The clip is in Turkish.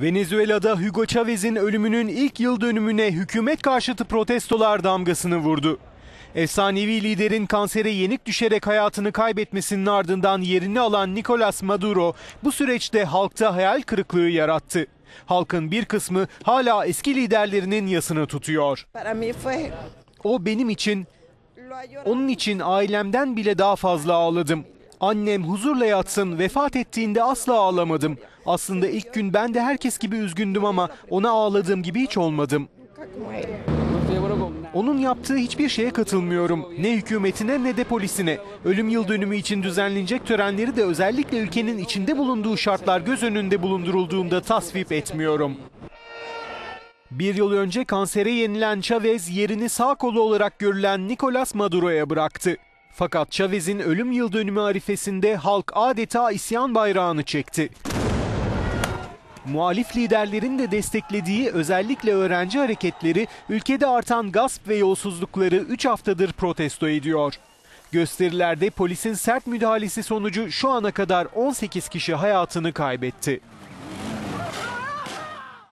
Venezuela'da Hugo Chavez'in ölümünün ilk yıl dönümüne hükümet karşıtı protestolar damgasını vurdu. Efsanevi liderin kansere yenik düşerek hayatını kaybetmesinin ardından yerini alan Nicolas Maduro bu süreçte halkta hayal kırıklığı yarattı. Halkın bir kısmı hala eski liderlerinin yasını tutuyor. O benim için, onun için ailemden bile daha fazla ağladım. Annem huzurla yatsın, vefat ettiğinde asla ağlamadım. Aslında ilk gün ben de herkes gibi üzgündüm ama ona ağladığım gibi hiç olmadım. Onun yaptığı hiçbir şeye katılmıyorum. Ne hükümetine ne de polisine. Ölüm yıl dönümü için düzenlenecek törenleri de özellikle ülkenin içinde bulunduğu şartlar göz önünde bulundurulduğunda tasvip etmiyorum. Bir yıl önce kansere yenilen Chavez yerini sağ kolu olarak görülen Nicolas Maduro'ya bıraktı. Fakat Chavez'in ölüm yıl dönümü arifesinde halk adeta isyan bayrağını çekti. Muhalif liderlerin de desteklediği özellikle öğrenci hareketleri ülkede artan gasp ve yolsuzlukları 3 haftadır protesto ediyor. Gösterilerde polisin sert müdahalesi sonucu şu ana kadar 18 kişi hayatını kaybetti.